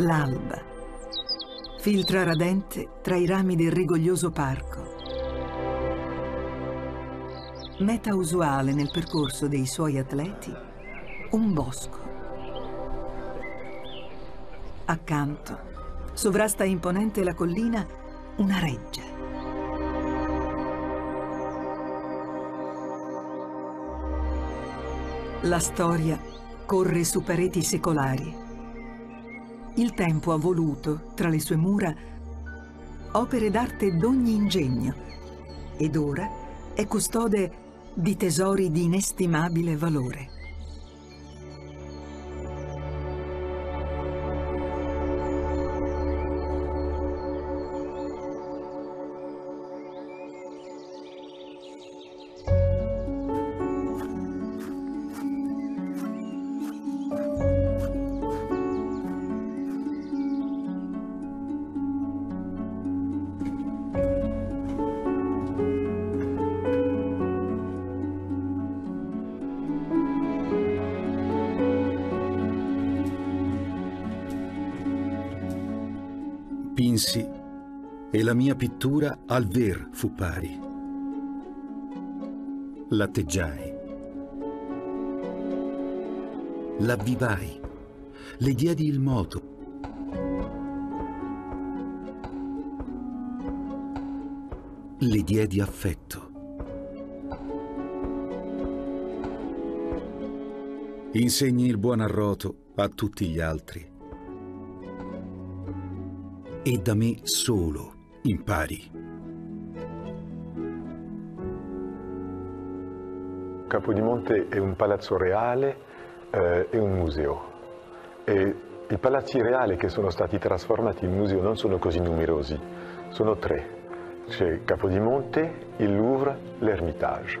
l'alba. Filtra radente tra i rami del rigoglioso parco. Meta usuale nel percorso dei suoi atleti, un bosco. Accanto, sovrasta imponente la collina, una reggia. La storia corre su pareti secolari. Il tempo ha voluto, tra le sue mura, opere d'arte d'ogni ingegno ed ora è custode di tesori di inestimabile valore. La mia pittura al ver fu pari. L'atteggiai. L'avvivai. Le diedi il moto. Le diedi affetto. Insegni il buon arroto a tutti gli altri e da me solo impari. Capodimonte è un palazzo reale eh, e un museo. E I palazzi reali che sono stati trasformati in museo non sono così numerosi, sono tre. C'è Capodimonte, il Louvre, l'Ermitage.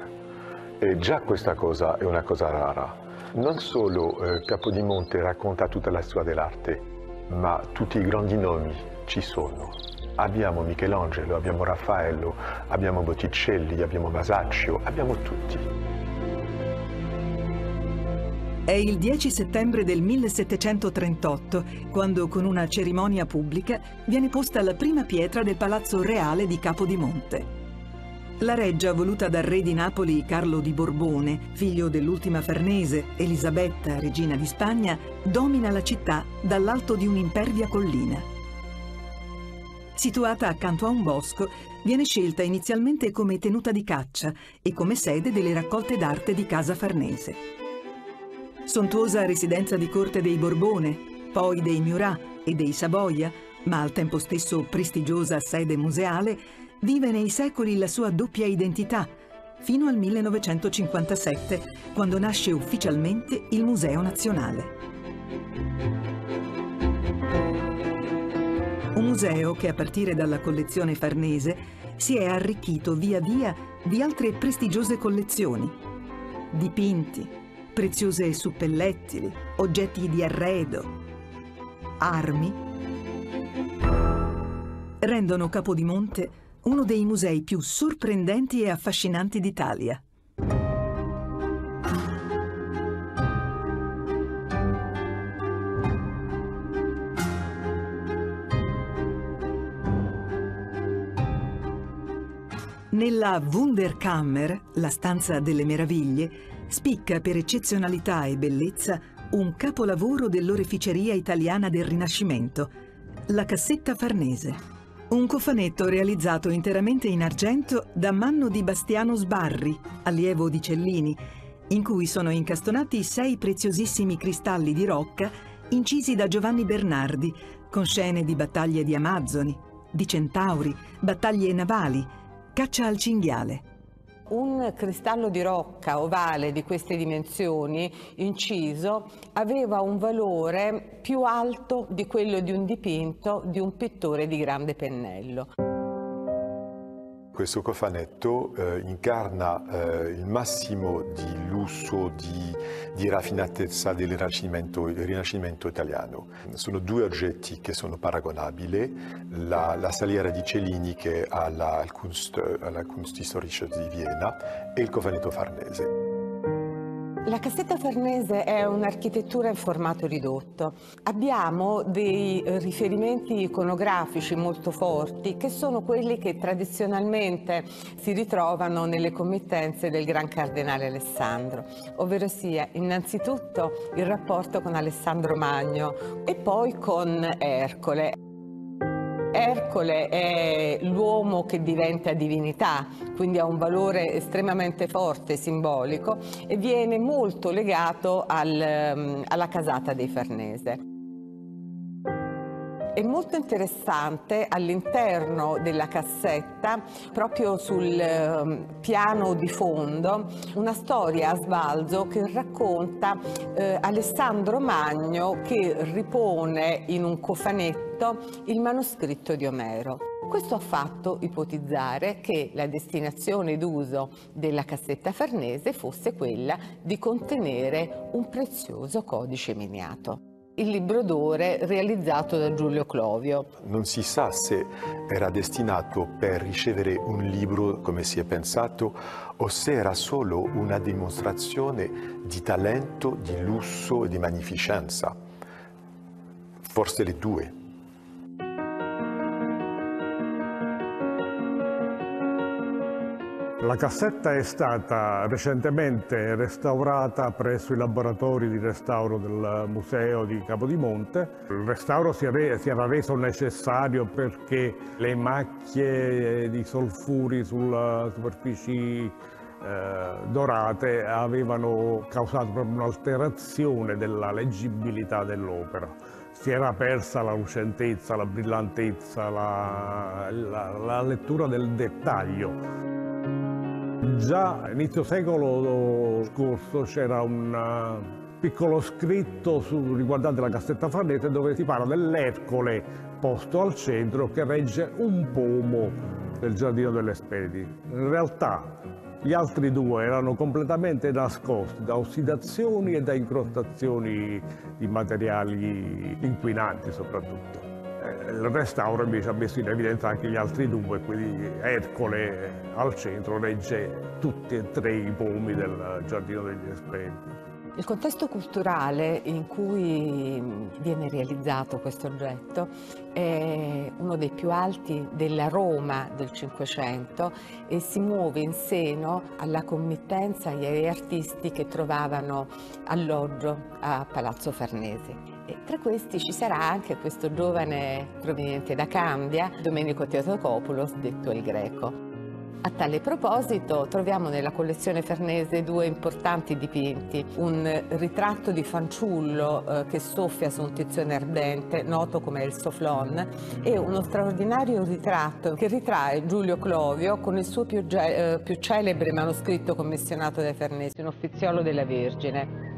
E già questa cosa è una cosa rara. Non solo eh, Capodimonte racconta tutta la storia dell'arte, ma tutti i grandi nomi ci sono. Abbiamo Michelangelo, abbiamo Raffaello, abbiamo Botticelli, abbiamo Masaccio, abbiamo tutti. È il 10 settembre del 1738, quando con una cerimonia pubblica viene posta la prima pietra del Palazzo Reale di Capodimonte. La reggia voluta dal re di Napoli Carlo di Borbone, figlio dell'ultima Farnese, Elisabetta, regina di Spagna, domina la città dall'alto di un'impervia collina. Situata accanto a un bosco, viene scelta inizialmente come tenuta di caccia e come sede delle raccolte d'arte di Casa Farnese. Sontuosa residenza di corte dei Borbone, poi dei Murat e dei Savoia, ma al tempo stesso prestigiosa sede museale, vive nei secoli la sua doppia identità, fino al 1957, quando nasce ufficialmente il Museo Nazionale. Museo che a partire dalla collezione farnese si è arricchito via via di altre prestigiose collezioni. Dipinti, preziose suppellettili, oggetti di arredo, armi, rendono Capodimonte uno dei musei più sorprendenti e affascinanti d'Italia. Nella Wunderkammer, la stanza delle meraviglie, spicca per eccezionalità e bellezza un capolavoro dell'oreficeria italiana del Rinascimento, la cassetta farnese. Un cofanetto realizzato interamente in argento da Manno di Bastiano Sbarri, allievo di Cellini, in cui sono incastonati sei preziosissimi cristalli di rocca incisi da Giovanni Bernardi, con scene di battaglie di Amazzoni, di centauri, battaglie navali, caccia al cinghiale. Un cristallo di rocca ovale di queste dimensioni, inciso, aveva un valore più alto di quello di un dipinto di un pittore di grande pennello. Questo cofanetto eh, incarna eh, il massimo di lusso, di, di raffinatezza del rinascimento, del rinascimento, italiano. Sono due oggetti che sono paragonabili, la, la saliera di Cellini che ha la, Kunst, alla Kunsthistorische di Vienna e il cofanetto farnese. La cassetta farnese è un'architettura in formato ridotto. Abbiamo dei eh, riferimenti iconografici molto forti che sono quelli che tradizionalmente si ritrovano nelle committenze del Gran Cardinale Alessandro, ovvero sia innanzitutto il rapporto con Alessandro Magno e poi con Ercole. Ercole è l'uomo che diventa divinità, quindi ha un valore estremamente forte, simbolico, e viene molto legato al, ehm, alla casata dei Farnese. È molto interessante all'interno della cassetta, proprio sul ehm, piano di fondo, una storia a sbalzo che racconta eh, Alessandro Magno che ripone in un cofanetto il manoscritto di Omero. Questo ha fatto ipotizzare che la destinazione d'uso della cassetta farnese fosse quella di contenere un prezioso codice miniato il libro d'ore realizzato da Giulio Clovio. Non si sa se era destinato per ricevere un libro come si è pensato o se era solo una dimostrazione di talento, di lusso e di magnificenza. Forse le due. La cassetta è stata recentemente restaurata presso i laboratori di restauro del Museo di Capodimonte. Il restauro si, era reso necessario perché le macchie di solfuri sulle superfici eh, dorate avevano causato proprio un'alterazione della leggibilità dell'opera. Si era persa la lucentezza, la brillantezza, la, la, la lettura del dettaglio. Già inizio secolo scorso c'era un eh, piccolo scritto su, riguardante la cassetta farnese dove si parla dell'Ercole posto al centro che regge un pomo del giardino delle Spedi. In realtà gli altri due erano completamente nascosti da ossidazioni e da incrostazioni di materiali inquinanti soprattutto. Eh, il restauro invece ha messo in evidenza anche gli altri due, quindi Ercole al centro regge tutti e tre i pomi del Giardino degli Esperti. Il contesto culturale in cui viene realizzato questo oggetto è uno dei più alti della Roma del Cinquecento e si muove in seno alla committenza e agli artisti che trovavano alloggio a Palazzo Farnese. E tra questi ci sarà anche questo giovane proveniente da Cambia, Domenico Teotocopoulos, detto il Greco. A tale proposito troviamo nella collezione Farnese due importanti dipinti, un ritratto di fanciullo eh, che soffia su un tizione ardente, noto come il Soflon, e uno straordinario ritratto che ritrae Giulio Clovio con il suo più, eh, più celebre manoscritto commissionato dai Farnese, un uffiziolo della Vergine.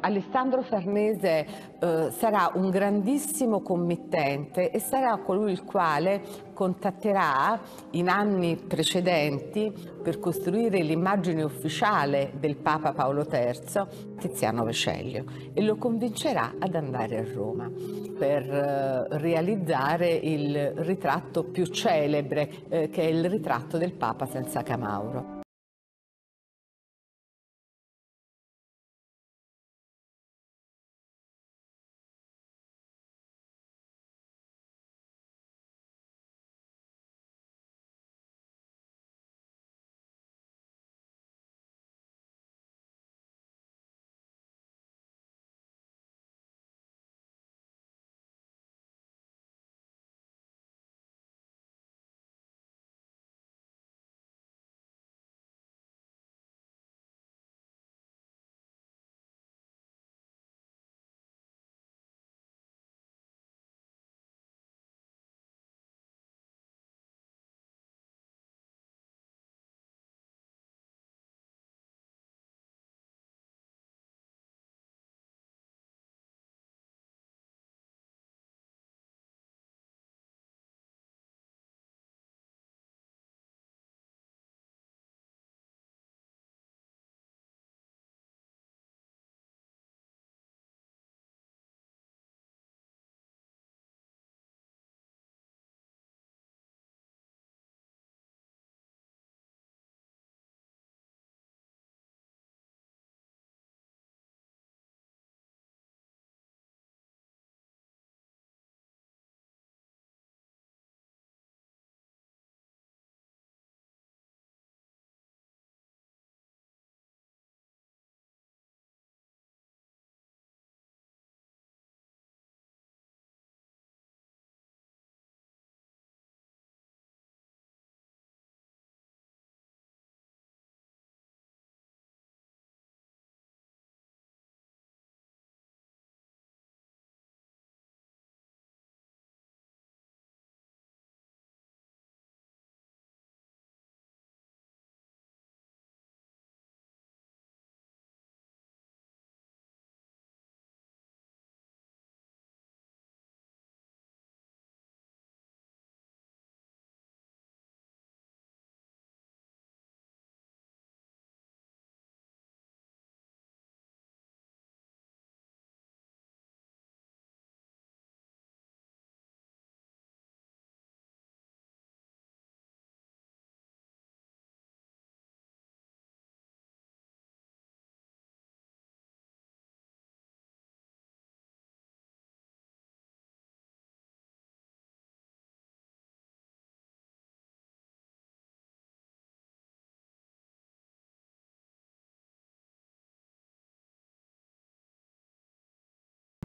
Alessandro Farnese eh, sarà un grandissimo committente e sarà colui il quale contatterà in anni precedenti per costruire l'immagine ufficiale del Papa Paolo III, Tiziano Vesceglio, e lo convincerà ad andare a Roma per eh, realizzare il ritratto più celebre, eh, che è il ritratto del Papa senza Camauro.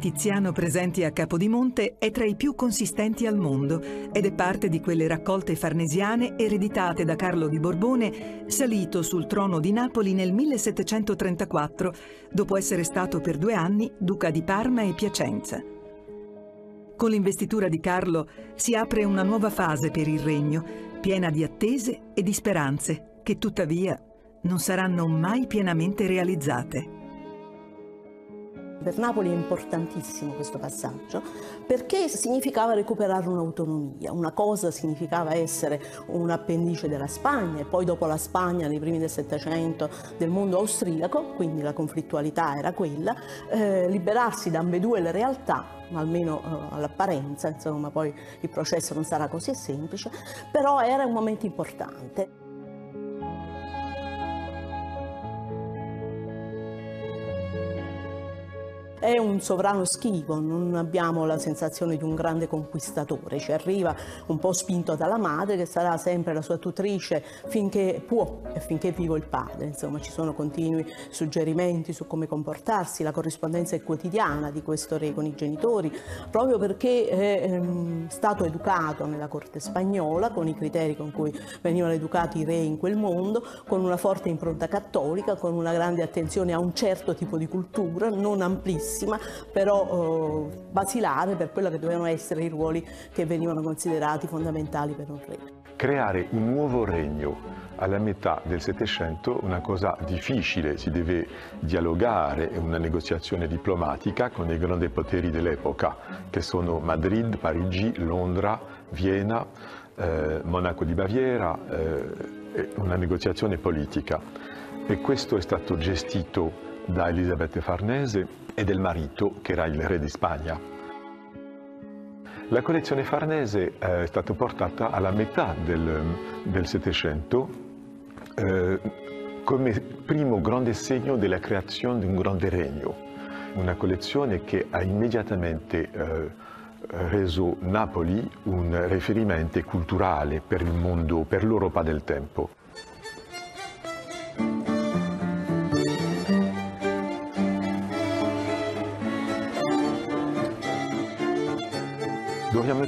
Tiziano presenti a Capodimonte è tra i più consistenti al mondo ed è parte di quelle raccolte farnesiane ereditate da Carlo di Borbone, salito sul trono di Napoli nel 1734, dopo essere stato per due anni duca di Parma e Piacenza. Con l'investitura di Carlo si apre una nuova fase per il regno, piena di attese e di speranze, che tuttavia non saranno mai pienamente realizzate. Per Napoli è importantissimo questo passaggio perché significava recuperare un'autonomia, una cosa significava essere un appendice della Spagna e poi dopo la Spagna nei primi del Settecento del mondo austriaco, quindi la conflittualità era quella, eh, liberarsi da ambedue le realtà almeno eh, all'apparenza, insomma poi il processo non sarà così semplice, però era un momento importante. È un sovrano schivo, non abbiamo la sensazione di un grande conquistatore, ci arriva un po' spinto dalla madre che sarà sempre la sua tutrice finché può e finché vivo il padre, insomma ci sono continui suggerimenti su come comportarsi, la corrispondenza è quotidiana di questo re con i genitori, proprio perché è ehm, stato educato nella corte spagnola con i criteri con cui venivano educati i re in quel mondo, con una forte impronta cattolica, con una grande attenzione a un certo tipo di cultura, non amplissima complessissima, però eh, basilare per quello che dovevano essere i ruoli che venivano considerati fondamentali per un re. Creare un nuovo regno alla metà del Settecento una cosa difficile, si deve dialogare, è una negoziazione diplomatica con i grandi poteri dell'epoca, che sono Madrid, Parigi, Londra, Vienna, eh, Monaco di Baviera, eh, una negoziazione politica. E questo è stato gestito da Elisabetta Farnese e del marito, che era il re di Spagna. La collezione Farnese eh, è stata portata alla metà del Settecento eh, come primo grande segno della creazione di un grande regno, una collezione che ha immediatamente eh, reso Napoli un riferimento culturale per il mondo, per l'Europa del tempo.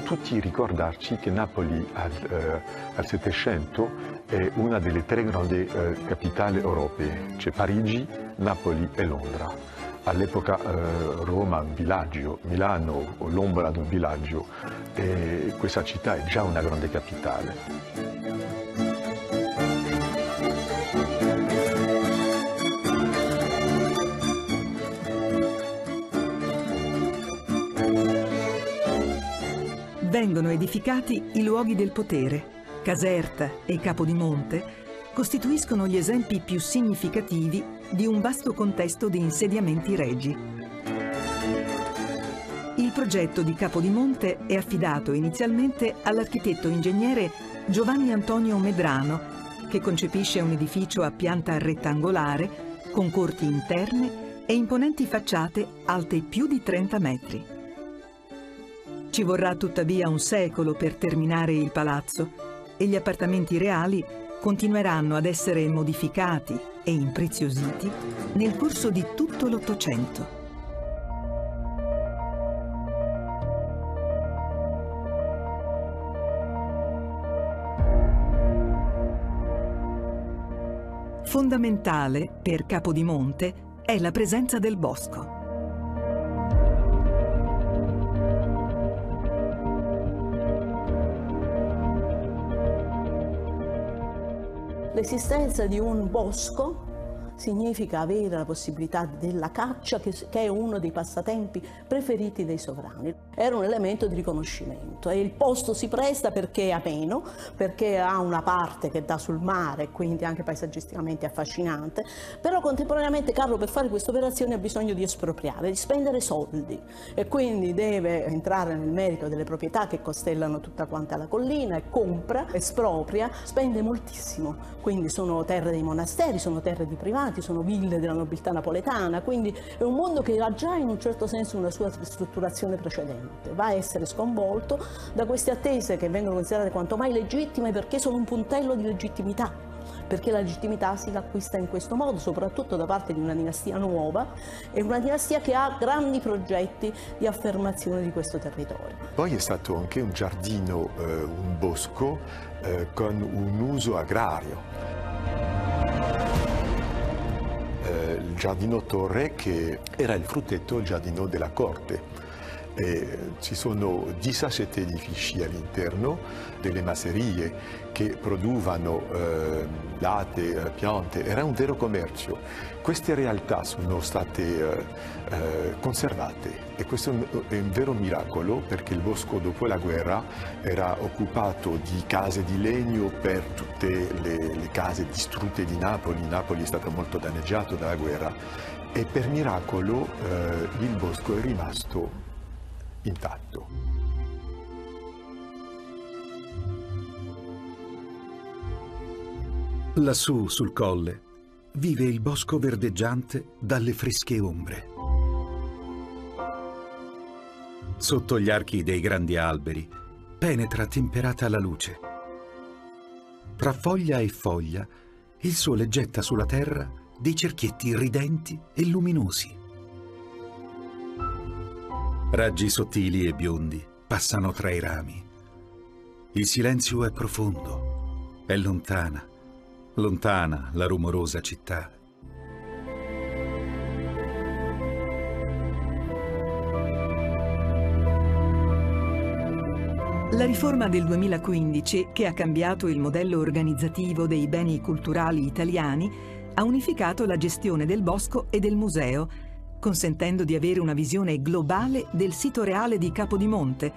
Tutti ricordarci che Napoli al, eh, Settecento è una delle tre grandi eh, capitali europee, c'è Parigi, Napoli e Londra. All'epoca eh, Roma un villaggio, Milano o Londra un villaggio e questa città è già una grande capitale. Vengono edificati i luoghi del potere. Caserta e Capodimonte costituiscono gli esempi più significativi di un vasto contesto di insediamenti regi. Il progetto di Capodimonte è affidato inizialmente all'architetto ingegnere Giovanni Antonio Medrano, che concepisce un edificio a pianta rettangolare con corti interne e imponenti facciate alte più di 30 metri. Ci vorrà tuttavia un secolo per terminare il palazzo e gli appartamenti reali continueranno ad essere modificati e impreziositi nel corso di tutto l'Ottocento. Fondamentale per Capodimonte è la presenza del bosco. L'esistenza di un bosco significa avere la possibilità della caccia che, è uno dei passatempi preferiti dei sovrani. Era un elemento di riconoscimento e il posto si presta perché è ameno, perché ha una parte che dà sul mare, quindi anche paesaggisticamente affascinante, però contemporaneamente Carlo per fare queste operazioni ha bisogno di espropriare, di spendere soldi. E quindi deve entrare nel merito delle proprietà che costellano tutta quanta la collina e compra, espropria, spende moltissimo, quindi sono terre dei monasteri, sono terre di privati, sono ville della nobiltà napoletana, quindi è un mondo che ha già in un certo senso una sua strutturazione precedente, va a essere sconvolto da queste attese che vengono considerate quanto mai legittime perché sono un puntello di legittimità perché la legittimità si acquista in questo modo, soprattutto da parte di una dinastia nuova e una dinastia che ha grandi progetti di affermazione di questo territorio. Poi è stato anche un giardino, eh, un bosco eh, con un uso agrario. Eh, il giardino Torre che era il frutteto, il giardino della corte. E ci sono 17 edifici all'interno, delle masserie che produvano eh, latte, eh, piante, era un vero commercio. Queste realtà sono state eh, eh conservate e questo è un vero miracolo perché il bosco dopo la guerra era occupato di case di legno per tutte le, le case distrutte di Napoli. Napoli è stato molto danneggiato dalla guerra e per miracolo eh, il bosco è rimasto intatto. Lassù sul colle vive il bosco verdeggiante dalle fresche ombre. Sotto gli archi dei grandi alberi penetra temperata la luce. Tra foglia e foglia il sole getta sulla terra dei cerchietti ridenti e luminosi. Raggi sottili e biondi passano tra i rami. Il silenzio è profondo, è lontana, lontana la rumorosa città. La riforma del 2015, che ha cambiato il modello organizzativo dei beni culturali italiani, ha unificato la gestione del bosco e del museo, consentendo di avere una visione globale del sito reale di Capodimonte,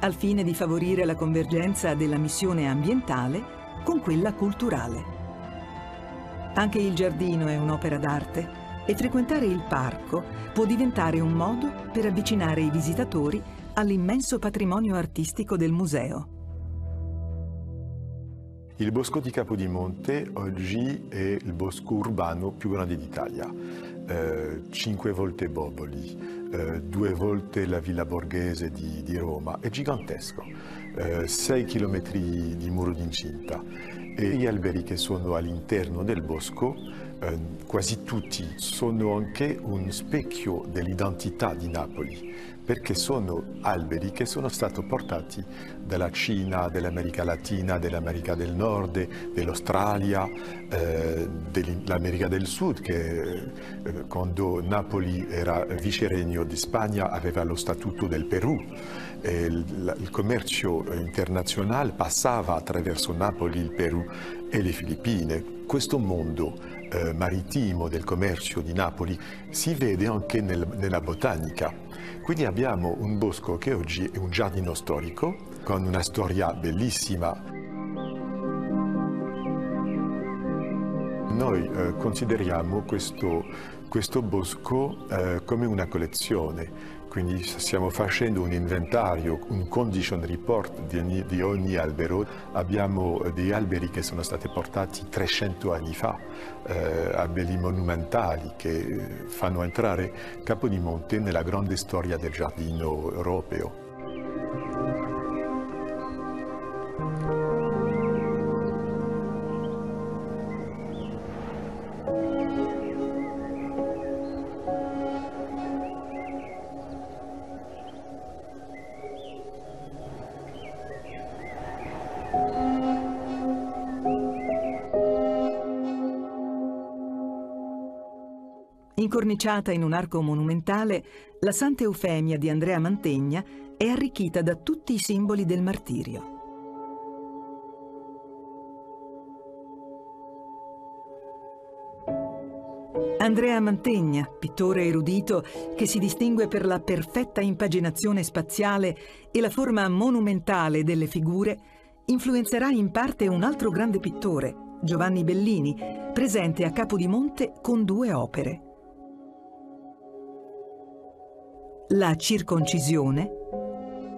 al fine di favorire la convergenza della missione ambientale con quella culturale. Anche il giardino è un'opera d'arte e frequentare il parco può diventare un modo per avvicinare i visitatori all'immenso patrimonio artistico del museo. Il bosco di Capodimonte oggi è il bosco urbano più grande d'Italia. Eh, cinque volte Boboli, eh, due volte la Villa Borghese di, di Roma, è gigantesco. Eh, sei chilometri di muro d'incinta e gli alberi che sono all'interno del bosco, eh, quasi tutti, sono anche un specchio dell'identità di Napoli perché sono alberi che sono stati portati dalla Cina, dall'America Latina, dell'America del Nord, dell'Australia, eh, dell'America del Sud, che eh, quando Napoli era viceregno di Spagna aveva lo statuto del Perù. Il, il, commercio internazionale passava attraverso Napoli, il Perù e le Filippine. Questo mondo eh, marittimo del commercio di Napoli si vede anche nel, nella botanica. Quindi abbiamo un bosco che oggi è un giardino storico, con una storia bellissima. Noi eh, consideriamo questo, questo bosco eh, come una collezione, quindi stiamo facendo un inventario, un condition report di ogni, di ogni albero. Abbiamo degli alberi che sono stati portati 300 anni fa, eh, alberi monumentali che fanno entrare Capodimonte nella grande storia del giardino europeo. Incorniciata in un arco monumentale, la Santa Eufemia di Andrea Mantegna è arricchita da tutti i simboli del martirio. Andrea Mantegna, pittore erudito che si distingue per la perfetta impaginazione spaziale e la forma monumentale delle figure, influenzerà in parte un altro grande pittore, Giovanni Bellini, presente a Capodimonte con due opere. La circoncisione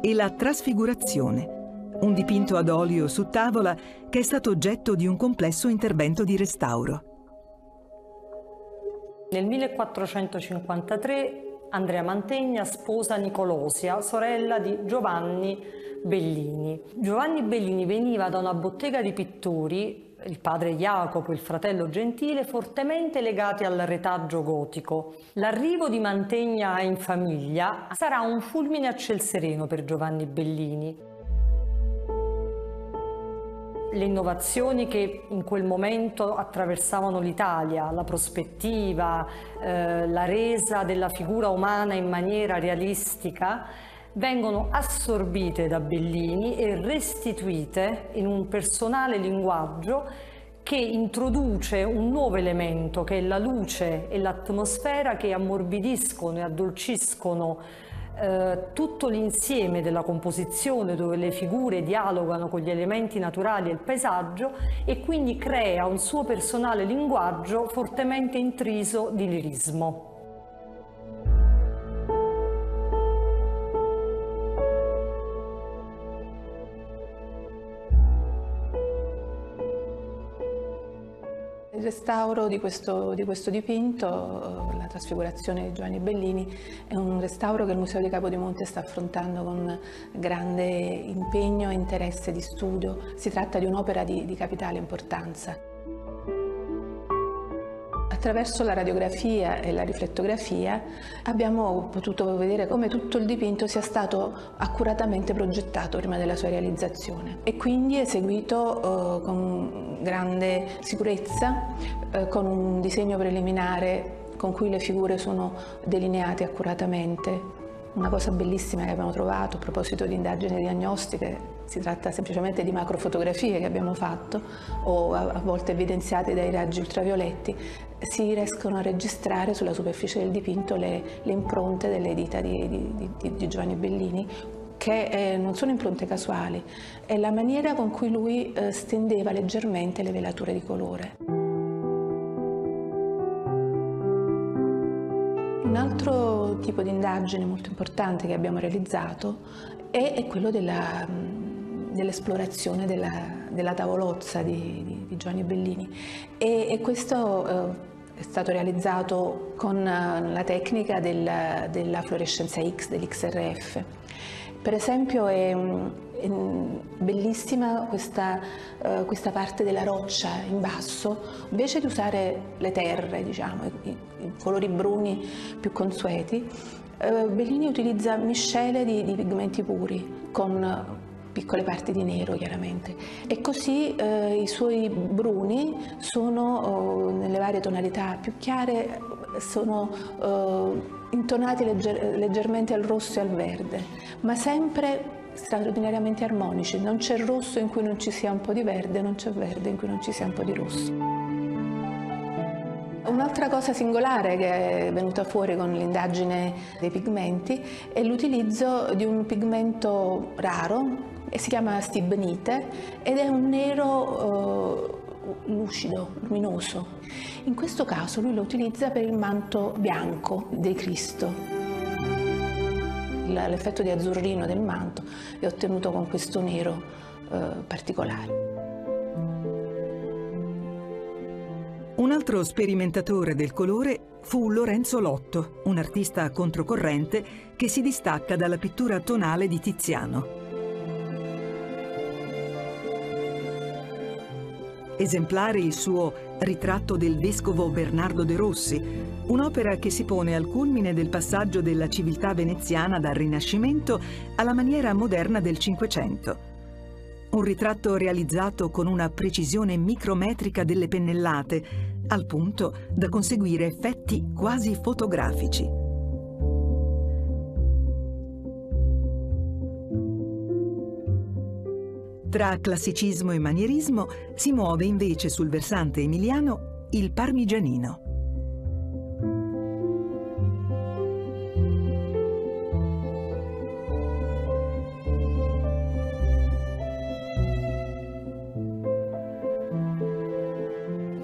e la trasfigurazione, un dipinto ad olio su tavola che è stato oggetto di un complesso intervento di restauro. Nel 1453 Andrea Mantegna sposa Nicolosia, sorella di Giovanni Bellini. Giovanni Bellini veniva da una bottega di pittori il padre Jacopo, il fratello Gentile, fortemente legati al retaggio gotico. L'arrivo di Mantegna in famiglia sarà un fulmine a ciel sereno per Giovanni Bellini le innovazioni che in quel momento attraversavano l'Italia, la prospettiva, eh, la resa della figura umana in maniera realistica, vengono assorbite da Bellini e restituite in un personale linguaggio che introduce un nuovo elemento che è la luce e l'atmosfera che ammorbidiscono e addolciscono eh, tutto l'insieme della composizione dove le figure dialogano con gli elementi naturali e il paesaggio e quindi crea un suo personale linguaggio fortemente intriso di lirismo. Restauro di questo, di questo, dipinto, la trasfigurazione di Giovanni Bellini, è un restauro che il Museo di Capodimonte sta affrontando con grande impegno e interesse di studio. Si tratta di un'opera di, di capitale importanza. Attraverso la radiografia e la riflettografia abbiamo potuto vedere come tutto il dipinto sia stato accuratamente progettato prima della sua realizzazione e quindi eseguito eh, con grande sicurezza, eh, con un disegno preliminare con cui le figure sono delineate accuratamente. Una cosa bellissima che abbiamo trovato a proposito di indagini diagnostiche si tratta semplicemente di macrofotografie che abbiamo fatto o a volte evidenziate dai raggi ultravioletti, si riescono a registrare sulla superficie del dipinto le, le impronte delle dita di, di, di, di Giovanni Bellini che eh, non sono impronte casuali, è la maniera con cui lui eh, stendeva leggermente le velature di colore. Un altro tipo di indagine molto importante che abbiamo realizzato è, è quello della, dell'esplorazione della, della, tavolozza di, di, di Giovanni Bellini e, e questo eh, è stato realizzato con eh, la tecnica del, della fluorescenza X, dell'XRF. Per esempio è, è bellissima questa, uh, questa, parte della roccia in basso, invece di usare le terre, diciamo, i, i colori bruni più consueti, uh, Bellini utilizza miscele di, di pigmenti puri con piccole parti di nero chiaramente. E così eh, i suoi bruni sono oh, nelle varie tonalità più chiare sono eh, intonati legger leggermente al rosso e al verde ma sempre straordinariamente armonici. Non c'è rosso in cui non ci sia un po' di verde non c'è verde in cui non ci sia un po' di rosso. Un'altra cosa singolare che è venuta fuori con l'indagine dei pigmenti è l'utilizzo di un pigmento raro si chiama stibnite ed è un nero eh, lucido, luminoso. In questo caso lui lo utilizza per il manto bianco del Cristo. L'effetto di azzurrino del manto è ottenuto con questo nero eh, particolare. Un altro sperimentatore del colore fu Lorenzo Lotto, un artista controcorrente che si distacca dalla pittura tonale di Tiziano. Esemplare il suo Ritratto del vescovo Bernardo de Rossi, un'opera che si pone al culmine del passaggio della civiltà veneziana dal Rinascimento alla maniera moderna del Cinquecento. Un ritratto realizzato con una precisione micrometrica delle pennellate, al punto da conseguire effetti quasi fotografici. Tra classicismo e manierismo si muove invece sul versante emiliano il parmigianino.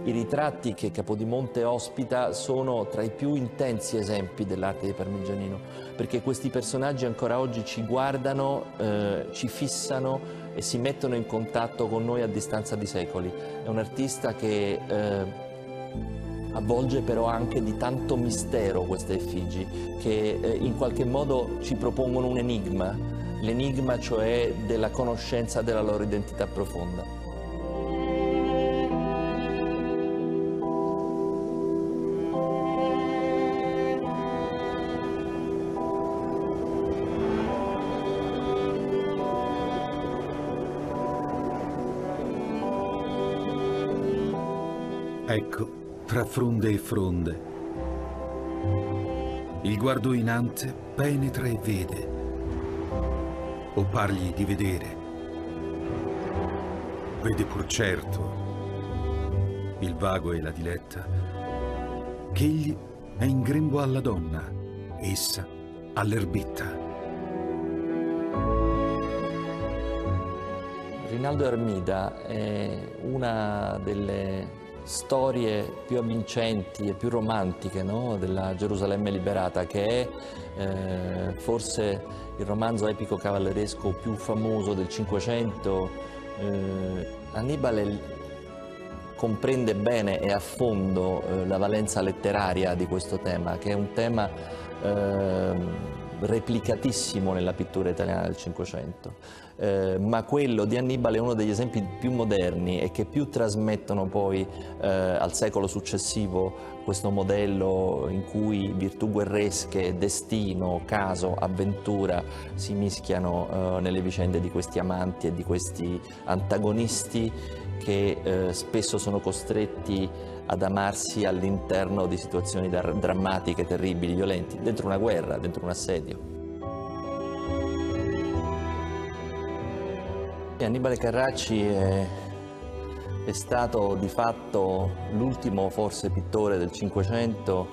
I ritratti che Capodimonte ospita sono tra i più intensi esempi dell'arte di Parmigianino, perché questi personaggi ancora oggi ci guardano, eh, ci fissano e si mettono in contatto con noi a distanza di secoli. È un artista che eh, avvolge però anche di tanto mistero queste effigi, che eh, in qualche modo ci propongono un enigma, l'enigma cioè della conoscenza della loro identità profonda. Tra fronde e fronde, il guardoinante penetra e vede, o pargli di vedere. Vede pur certo, il vago e la diletta, che egli è in grembo alla donna, essa all'erbetta. Rinaldo Armida è una delle storie più avvincenti e più romantiche no? della Gerusalemme liberata, che è eh, forse il romanzo epico cavalleresco più famoso del Cinquecento. Eh, Annibale comprende bene e a fondo eh, la valenza letteraria di questo tema, che è un tema ehm, replicatissimo nella pittura italiana del Cinquecento, eh, ma quello di Annibale è uno degli esempi più moderni e che più trasmettono poi eh, al secolo successivo questo modello in cui virtù guerresche, destino, caso, avventura si mischiano eh, nelle vicende di questi amanti e di questi antagonisti che eh, spesso sono costretti ad amarsi all'interno di situazioni drammatiche, terribili, violenti, dentro una guerra, dentro un assedio. Annibale Carracci è, è stato di fatto l'ultimo forse pittore del Cinquecento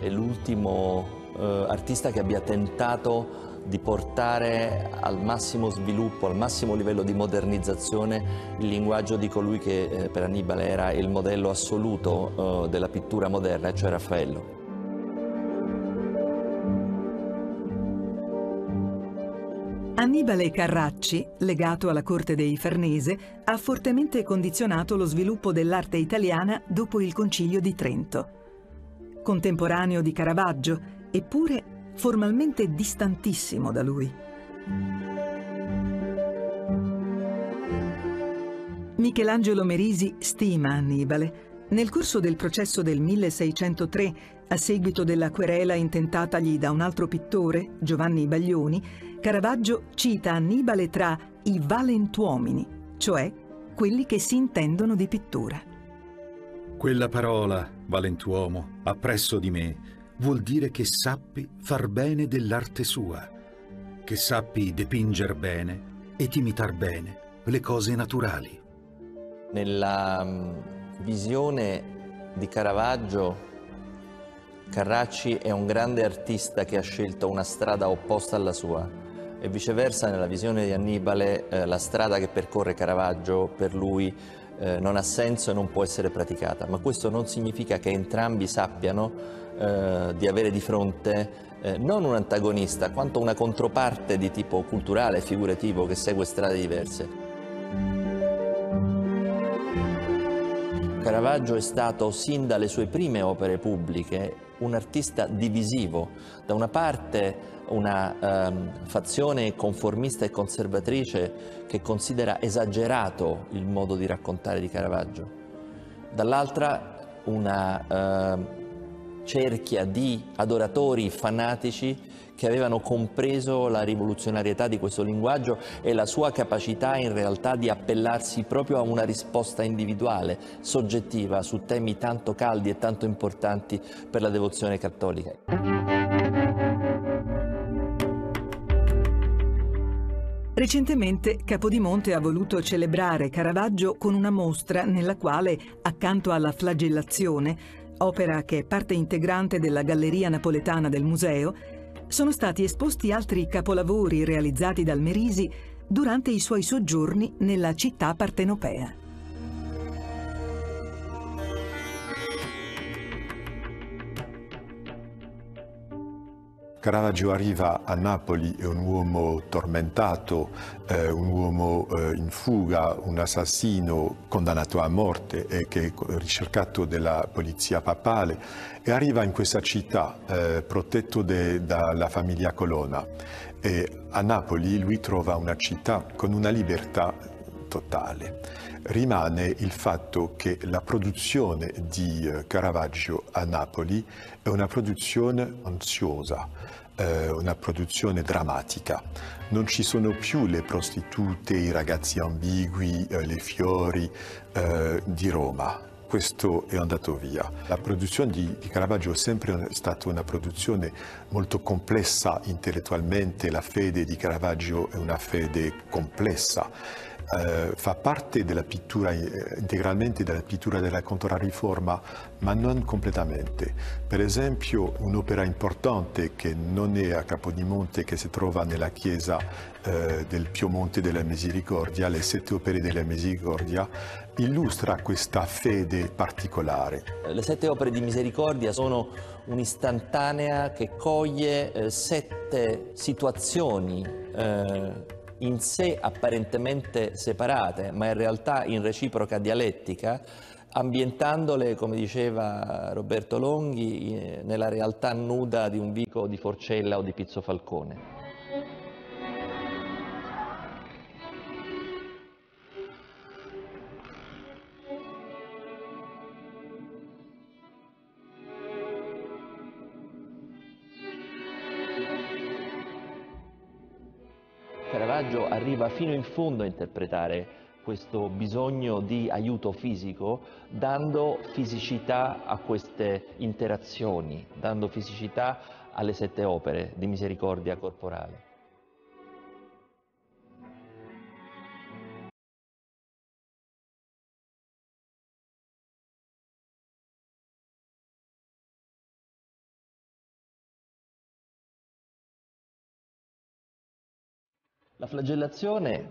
e l'ultimo eh, artista che abbia tentato di portare al massimo sviluppo, al massimo livello di modernizzazione il linguaggio di colui che eh, per Annibale era il modello assoluto eh, della pittura moderna, cioè Raffaello. Annibale Carracci, legato alla corte dei Farnese, ha fortemente condizionato lo sviluppo dell'arte italiana dopo il Concilio di Trento. Contemporaneo di Caravaggio, eppure formalmente distantissimo da lui. Michelangelo Merisi stima Annibale. Nel corso del processo del 1603, a seguito della querela intentatagli da un altro pittore, Giovanni Baglioni, Caravaggio cita Annibale tra i valentuomini, cioè quelli che si intendono di pittura. Quella parola, valentuomo, appresso di me, vuol dire che sappi far bene dell'arte sua, che sappi depinger bene ed imitar bene le cose naturali. Nella mm, visione di Caravaggio, Carracci è un grande artista che ha scelto una strada opposta alla sua e viceversa nella visione di Annibale eh, la strada che percorre Caravaggio per lui eh, non ha senso e non può essere praticata, ma questo non significa che entrambi sappiano eh, di avere di fronte eh, non un antagonista, quanto una controparte di tipo culturale figurativo che segue strade diverse. Caravaggio è stato, sin dalle sue prime opere pubbliche, un artista divisivo. Da una parte una um, fazione conformista e conservatrice che considera esagerato il modo di raccontare di Caravaggio, dall'altra una uh, cerchia di adoratori fanatici che avevano compreso la rivoluzionarietà di questo linguaggio e la sua capacità in realtà di appellarsi proprio a una risposta individuale, soggettiva, su temi tanto caldi e tanto importanti per la devozione cattolica. Recentemente Capodimonte ha voluto celebrare Caravaggio con una mostra nella quale, accanto alla flagellazione, opera che è parte integrante della Galleria Napoletana del museo, sono stati esposti altri capolavori realizzati dal Merisi durante i suoi soggiorni nella città partenopea. Caravaggio arriva a Napoli, è un uomo tormentato, eh, un uomo eh, in fuga, un assassino condannato a morte e che è ricercato dalla polizia papale e arriva in questa città eh, protetto dalla famiglia Colonna e a Napoli lui trova una città con una libertà totale. Rimane il fatto che la produzione di eh, Caravaggio a Napoli è una produzione ansiosa, eh, una produzione drammatica. Non ci sono più le prostitute, i ragazzi ambigui, eh, le fiori di Roma. questo è andato via. La produzione di Caravaggio è sempre stata una produzione molto complessa intellettualmente, la fede di Caravaggio è una fede complessa eh, fa parte della pittura, eh, integralmente della pittura della Controriforma, ma non completamente. Per esempio un'opera importante che non è a Capodimonte, che si trova nella chiesa eh, del Piemonte della Misericordia, le sette opere della Misericordia, illustra questa fede particolare. Le sette opere di Misericordia sono un'istantanea che coglie eh, sette situazioni eh, in sé apparentemente separate, ma in realtà in reciproca dialettica, ambientandole, come diceva Roberto Longhi, eh, nella realtà nuda di un vico di Forcella o di Pizzo Falcone. Arriva fino in fondo a interpretare questo bisogno di aiuto fisico, dando fisicità a queste interazioni, dando fisicità alle sette opere di misericordia corporale. La flagellazione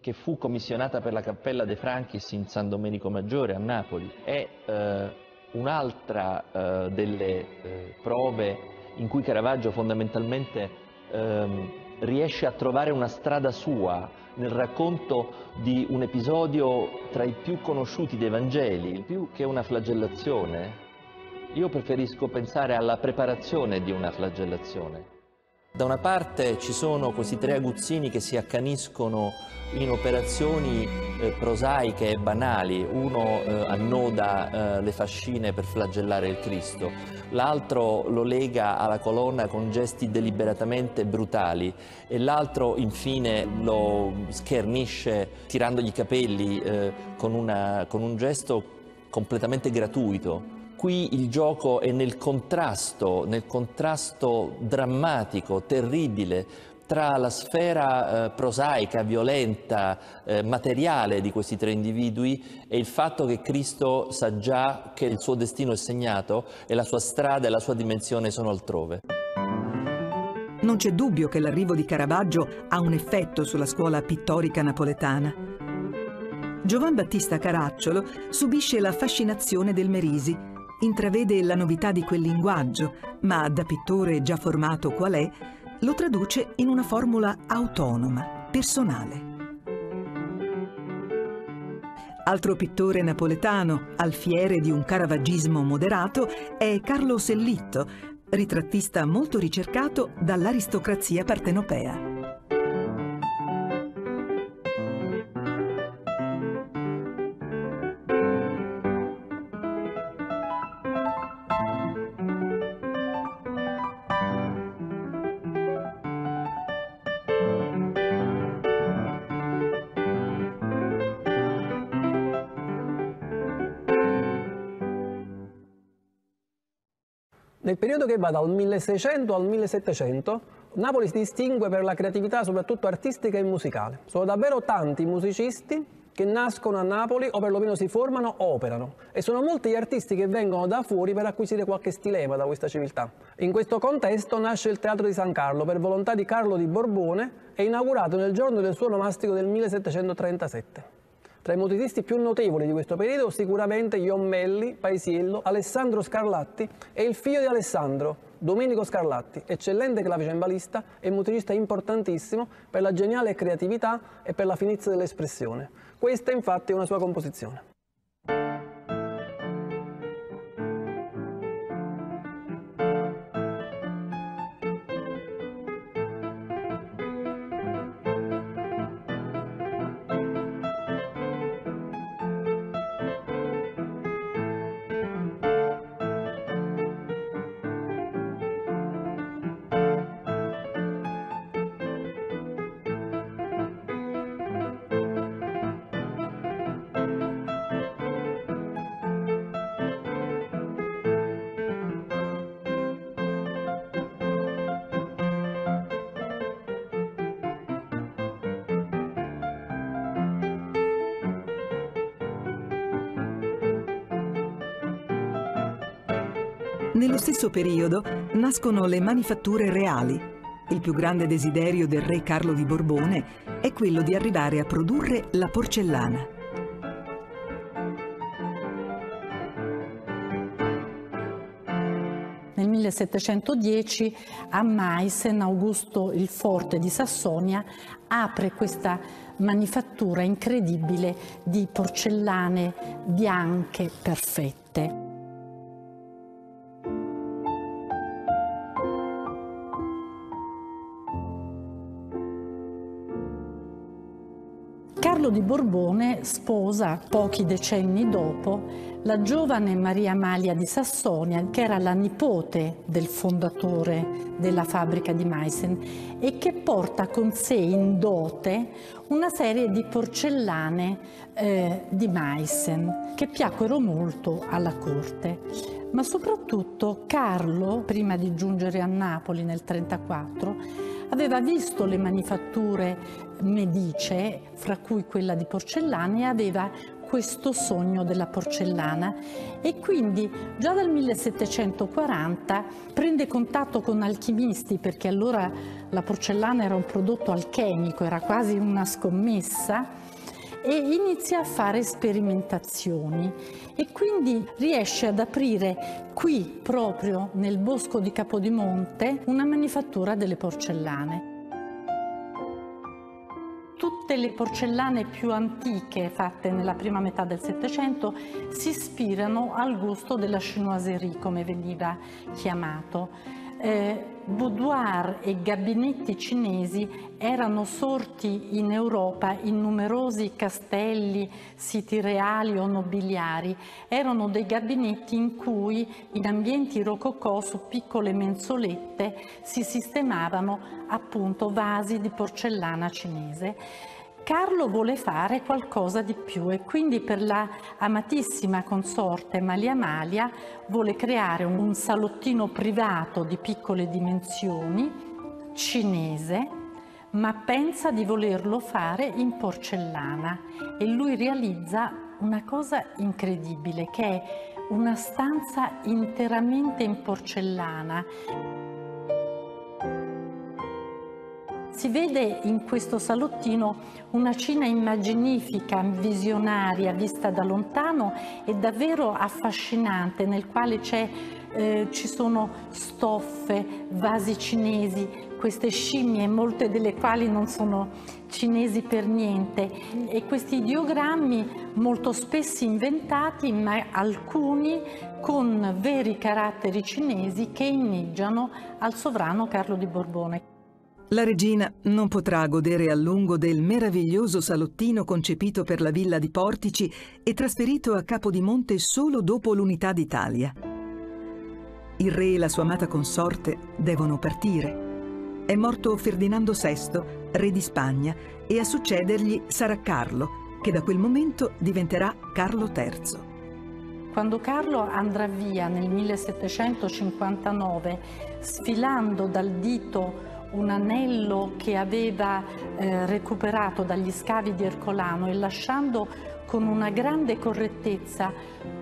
che fu commissionata per la Cappella dei Franchis in San Domenico Maggiore a Napoli è eh, un'altra eh, delle eh, prove in cui Caravaggio fondamentalmente ehm, riesce a trovare una strada sua nel racconto di un episodio tra i più conosciuti dei Vangeli, più che una flagellazione. Io preferisco pensare alla preparazione di una flagellazione. Da una parte ci sono questi tre aguzzini che si accaniscono in operazioni eh, prosaiche e banali, uno eh, annoda eh, le fascine per flagellare il Cristo, l'altro lo lega alla colonna con gesti deliberatamente brutali. E l'altro infine lo schernisce tirandogli i capelli eh, con, una, con un gesto completamente gratuito qui il gioco è nel contrasto, nel contrasto drammatico, terribile tra la sfera eh, prosaica, violenta, eh, materiale di questi tre individui e il fatto che Cristo sa già che il suo destino è segnato e la sua strada e la sua dimensione sono altrove. Non c'è dubbio che l'arrivo di Caravaggio ha un effetto sulla scuola pittorica napoletana. Giovan Battista Caracciolo subisce la fascinazione del Merisi intravede la novità di quel linguaggio, ma da pittore già formato qual è, lo traduce in una formula autonoma, personale. Altro pittore napoletano, alfiere di un caravaggismo moderato, è Carlo Sellitto, ritrattista molto ricercato dall'aristocrazia partenopea. Nel periodo che va dal 1600 al 1700, Napoli si distingue per la creatività soprattutto artistica e musicale. Sono davvero tanti musicisti che nascono a Napoli o perlomeno si formano o operano e sono molti gli artisti che vengono da fuori per acquisire qualche stilema da questa civiltà. In questo contesto nasce il Teatro di San Carlo per volontà di Carlo di Borbone e inaugurato nel giorno del suo nomastico del 1737. Tra i musicisti più notevoli di questo periodo sicuramente Melli, Paisiello, Alessandro Scarlatti e il figlio di Alessandro, Domenico Scarlatti, eccellente clavicembalista e musicista importantissimo per la geniale creatività e per la finezza dell'espressione. Questa infatti è una sua composizione. Nello stesso periodo nascono le manifatture reali. Il più grande desiderio del re Carlo di Borbone è quello di arrivare a produrre la porcellana. Nel 1710 a Meissen Augusto il Forte di Sassonia apre questa manifattura incredibile di porcellane bianche perfette. Carlo di Borbone sposa pochi decenni dopo la giovane Maria Amalia di Sassonia, che era la nipote del fondatore della fabbrica di Meissen e che porta con sé in dote una serie di porcellane eh, di Meissen che piacquero molto alla corte. Ma soprattutto Carlo, prima di giungere a Napoli nel 1934, aveva visto le manifatture medicee, fra cui quella di porcellana, e aveva questo sogno della porcellana. E quindi già dal 1740 prende contatto con alchimisti perché allora la porcellana era un prodotto alchemico, era quasi una scommessa e inizia a fare sperimentazioni e quindi riesce ad aprire qui proprio nel bosco di Capodimonte una manifattura delle porcellane. Tutte le porcellane più antiche fatte nella prima metà del Settecento si ispirano al gusto della chinoiserie, come veniva chiamato eh, boudoir e gabinetti cinesi erano sorti in Europa in numerosi castelli, siti reali o nobiliari. Erano dei gabinetti in cui in ambienti rococò su piccole mensolette si sistemavano appunto vasi di porcellana cinese. Carlo vuole fare qualcosa di più e quindi per la amatissima consorte Malia Malia vuole creare un salottino privato di piccole dimensioni, cinese, ma pensa di volerlo fare in porcellana e lui realizza una cosa incredibile che è una stanza interamente in porcellana Si vede in questo salottino una Cina immaginifica, visionaria, vista da lontano e davvero affascinante, nel quale eh, ci sono stoffe, vasi cinesi, queste scimmie, molte delle quali non sono cinesi per niente, e questi ideogrammi molto spesso inventati, ma alcuni con veri caratteri cinesi che inneggiano al sovrano Carlo di Borbone. La regina non potrà godere a lungo del meraviglioso salottino concepito per la villa di Portici e trasferito a Capodimonte solo dopo l'unità d'Italia. Il re e la sua amata consorte devono partire. È morto Ferdinando VI, re di Spagna, e a succedergli sarà Carlo, che da quel momento diventerà Carlo III. Quando Carlo andrà via nel 1759, sfilando dal dito un anello che aveva eh, recuperato dagli scavi di Ercolano e lasciando con una grande correttezza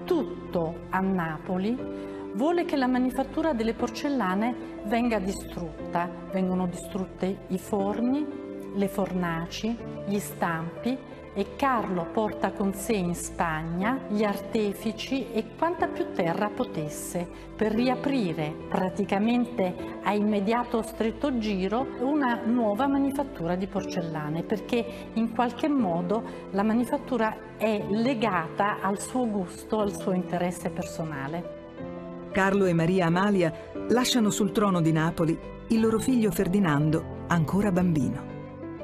tutto a Napoli, vuole che la manifattura delle porcellane venga distrutta. Vengono distrutte i forni, le fornaci, gli stampi e Carlo porta con sé in Spagna gli artefici e quanta più terra potesse per riaprire praticamente a immediato stretto giro una nuova manifattura di porcellane perché in qualche modo la manifattura è legata al suo gusto, al suo interesse personale. Carlo e Maria Amalia lasciano sul trono di Napoli il loro figlio Ferdinando, ancora bambino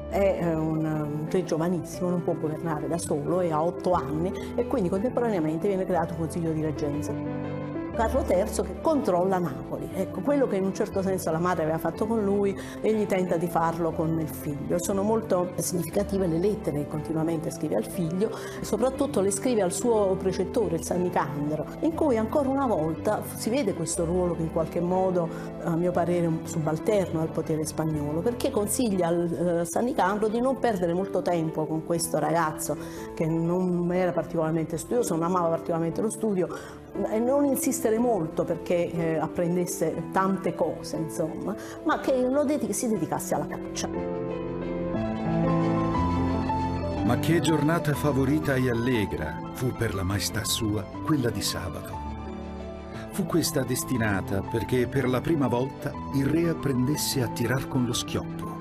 è eh, un re giovanissimo, non può governare da solo e ha otto anni e quindi contemporaneamente viene creato un consiglio di reggenza. Carlo III che controlla Napoli. Ecco, quello che in un certo senso la madre aveva fatto con lui, egli tenta di farlo con il figlio. Sono molto significative le lettere che continuamente scrive al figlio, soprattutto le scrive al suo precettore, il San Nicandro, in cui ancora una volta si vede questo ruolo che in qualche modo, a mio parere, subalterno al potere spagnolo, perché consiglia al uh, San Nicandro di non perdere molto tempo con questo ragazzo che non era particolarmente studioso, non amava particolarmente lo studio, e non insistere molto perché eh, apprendesse tante cose, insomma, ma che dedica, si dedicasse alla caccia. Ma che giornata favorita e allegra fu per la maestà sua quella di sabato. Fu questa destinata perché per la prima volta il re apprendesse a tirar con lo schioppo.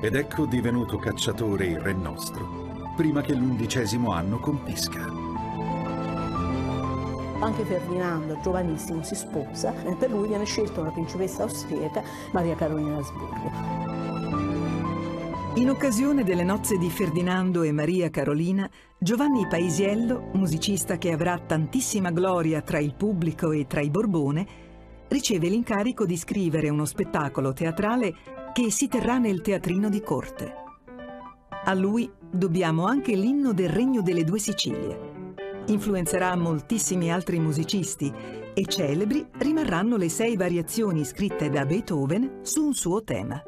Ed ecco divenuto cacciatore il re nostro, prima che l'undicesimo anno compisca. Anche Ferdinando, giovanissimo, si sposa e per lui viene scelta una principessa austriaca, Maria Carolina Asburgo. In occasione delle nozze di Ferdinando e Maria Carolina, Giovanni Paisiello, musicista che avrà tantissima gloria tra il pubblico e tra i Borbone, riceve l'incarico di scrivere uno spettacolo teatrale che si terrà nel teatrino di corte. A lui dobbiamo anche l'inno del Regno delle Due Sicilie. Influenzerà moltissimi altri musicisti e celebri rimarranno le sei variazioni scritte da Beethoven su un suo tema.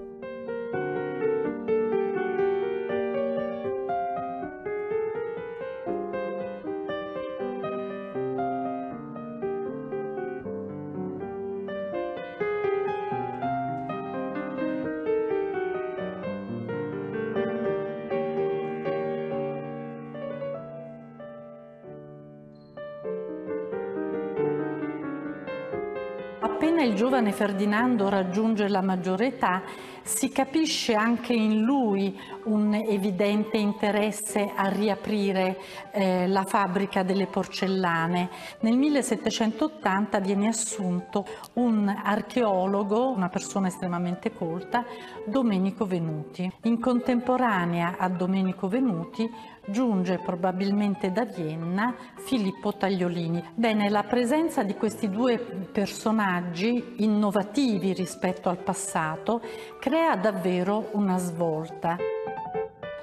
Giovane Ferdinando raggiunge la maggiore età, si capisce anche in lui un evidente interesse a riaprire eh, la fabbrica delle porcellane. Nel 1780 viene assunto un archeologo, una persona estremamente colta, Domenico Venuti. In contemporanea a Domenico Venuti giunge probabilmente da Vienna Filippo Tagliolini. Bene, la presenza di questi due personaggi innovativi rispetto al passato crea davvero una svolta.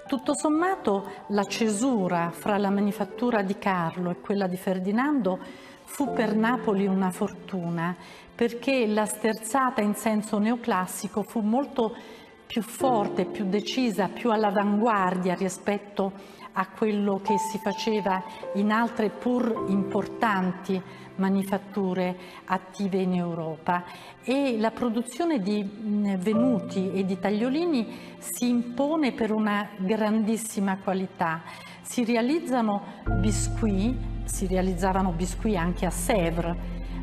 Tutto sommato la cesura fra la manifattura di Carlo e quella di Ferdinando fu per Napoli una fortuna perché la sterzata in senso neoclassico fu molto più forte, più decisa, più all'avanguardia rispetto a quello che si faceva in altre pur importanti manifatture attive in Europa e la produzione di venuti e di tagliolini si impone per una grandissima qualità. Si realizzano biscuit, si realizzavano biscuit anche a Sèvres,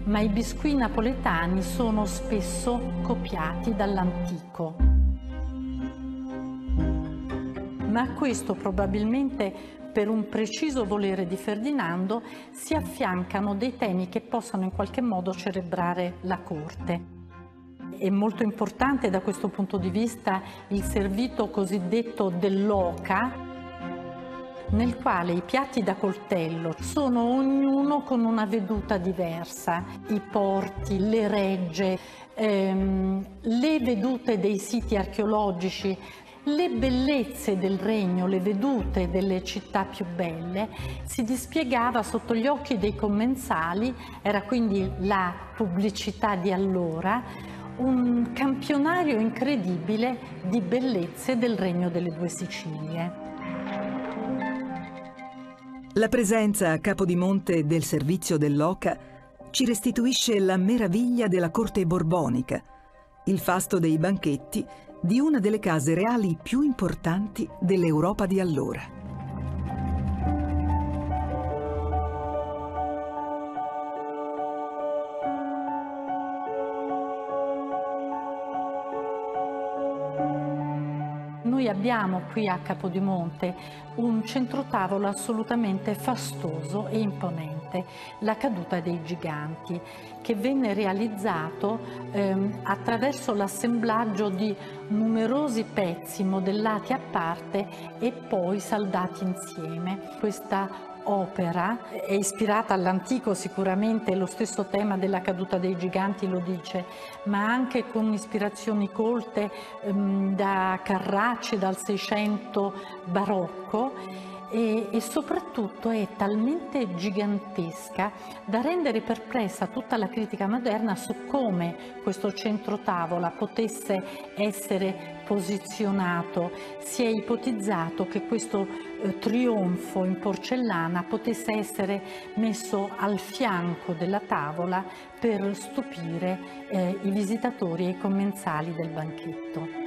ma i biscuit napoletani sono spesso copiati dall'antico ma questo probabilmente per un preciso volere di Ferdinando si affiancano dei temi che possano in qualche modo celebrare la corte. È molto importante da questo punto di vista il servito cosiddetto dell'oca, nel quale i piatti da coltello sono ognuno con una veduta diversa, i porti, le regge, ehm, le vedute dei siti archeologici le bellezze del regno, le vedute delle città più belle, si dispiegava sotto gli occhi dei commensali, era quindi la pubblicità di allora, un campionario incredibile di bellezze del regno delle due Sicilie. La presenza a Capodimonte del servizio dell'Oca ci restituisce la meraviglia della corte borbonica, il fasto dei banchetti di una delle case reali più importanti dell'Europa di allora. Noi abbiamo qui a Capodimonte un centro tavolo assolutamente fastoso e imponente, la caduta dei giganti, che venne realizzato ehm, attraverso l'assemblaggio di numerosi pezzi modellati a parte e poi saldati insieme. Questa opera è ispirata all'antico sicuramente, lo stesso tema della caduta dei giganti lo dice, ma anche con ispirazioni colte ehm, da Carracci dal Seicento barocco e, e, soprattutto è talmente gigantesca da rendere perplessa tutta la critica moderna su come questo centro tavola potesse essere posizionato. Si è ipotizzato che questo eh, trionfo in porcellana potesse essere messo al fianco della tavola per stupire eh, i visitatori e i commensali del banchetto.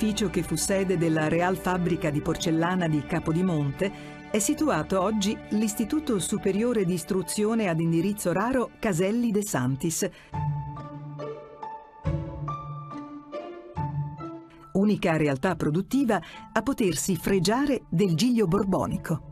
Medesimo edificio che fu sede della Real Fabbrica di Porcellana di Capodimonte è situato oggi l'Istituto Superiore di Istruzione ad indirizzo raro Caselli de Santis. Unica realtà produttiva a potersi fregiare del giglio borbonico.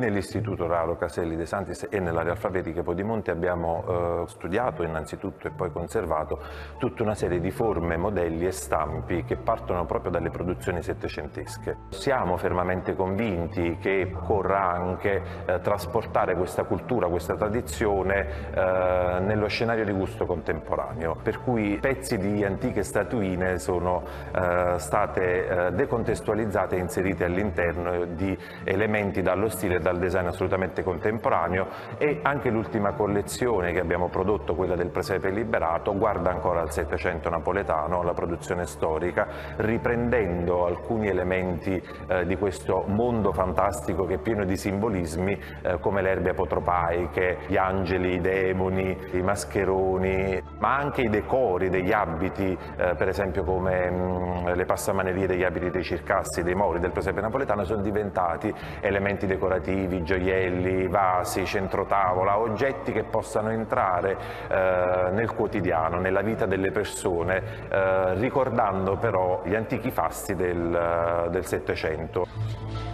nell'Istituto Raro Caselli De Santis e nell'area alfabetica Podimonte abbiamo eh, studiato innanzitutto e poi conservato tutta una serie di forme, modelli e stampi che partono proprio dalle produzioni settecentesche. Siamo fermamente convinti che occorra anche eh, trasportare questa cultura, questa tradizione eh, nello scenario di gusto contemporaneo, per cui pezzi di antiche statuine sono eh, state eh, decontestualizzate e inserite all'interno di elementi dallo stile dal design assolutamente contemporaneo e anche l'ultima collezione che abbiamo prodotto, quella del Presepe Liberato, guarda ancora al Settecento napoletano, alla produzione storica, riprendendo alcuni elementi eh, di questo mondo fantastico che è pieno di simbolismi eh, come le erbe apotropaiche, gli angeli, i demoni, i mascheroni, ma anche i decori degli abiti, eh, per esempio come mh, mm, le passamanerie degli abiti dei circassi, dei mori del Presepe napoletano, sono diventati elementi decorativi decorativi, gioielli, vasi, centrotavola, oggetti che possano entrare eh, nel quotidiano, nella vita delle persone, eh, ricordando però gli antichi fasti del Settecento.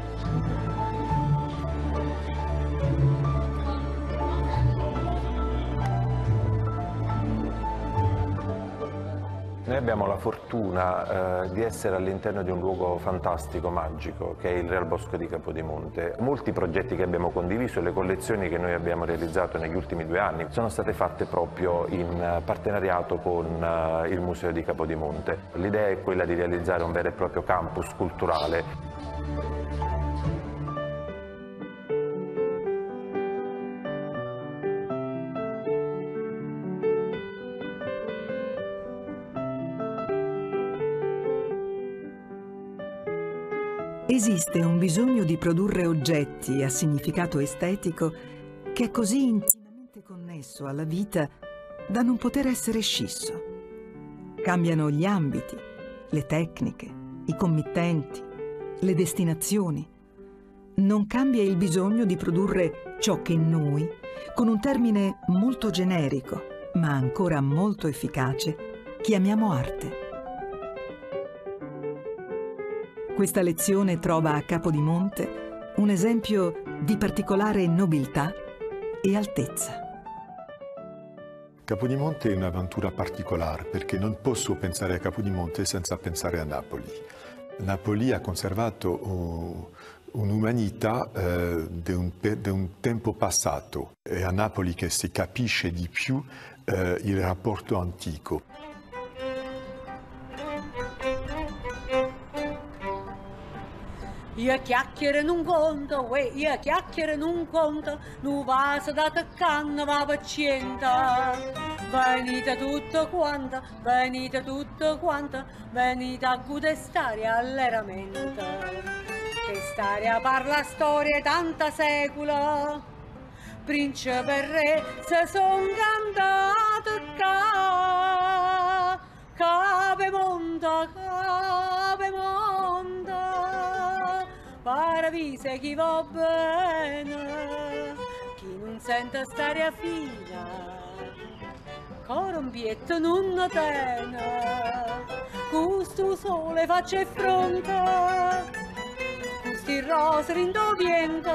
Noi abbiamo la fortuna eh, di essere all'interno di un luogo fantastico, magico, che è il Real Bosco di Capodimonte. Molti progetti che abbiamo condiviso e le collezioni che noi abbiamo realizzato negli ultimi due anni sono state fatte proprio in partenariato con eh, il Museo di Capodimonte. L'idea è quella di realizzare un vero e proprio campus culturale Esiste un bisogno di produrre oggetti a significato estetico che è così intimamente connesso alla vita da non poter essere scisso. Cambiano gli ambiti, le tecniche, i committenti, le destinazioni. Non cambia il bisogno di produrre ciò che noi, con un termine molto generico, ma ancora molto efficace, chiamiamo arte. Questa lezione trova a Capodimonte un esempio di particolare nobiltà e altezza. Capodimonte è un'avventura particolare perché non posso pensare a Capodimonte senza pensare a Napoli. Napoli ha conservato oh, un'umanità eh, di, un, tempo passato. È a Napoli che si capisce di più eh, il rapporto antico. Io chiacchiere non conto, uè, io chiacchiere non conto, nu vaso da toccanno va pazienta. Venite tutto quanto, venite tutto quanto, venite a gudestare alleramento. Che stare a parla storia tanta secolo, principe e re se son cantato ca, cape monta, cape monta paravise chi va bene, chi non sente stare a fila, corombietto non tiene, questo sole faccia e fronte, questi rosari in viento,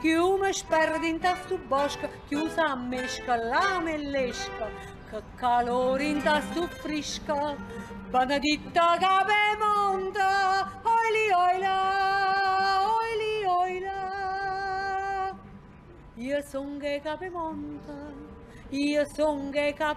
chiume sperde in tasto bosco, chiusa a mesca la mellesca, che calore in tasto frisca, benedetta cape monta, oili oila, oili oila. Io son che cape monta, io son che